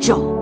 走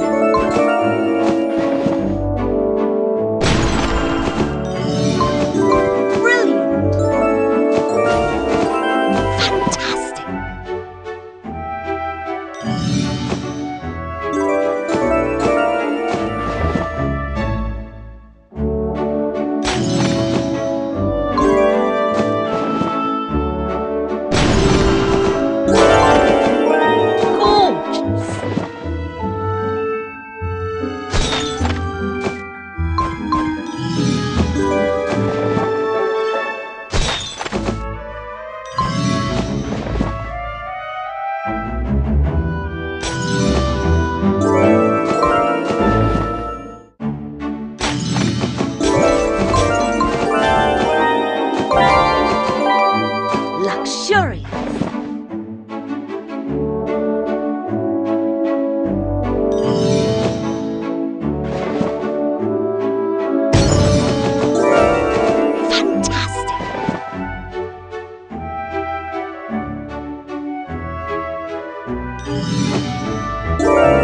Thank.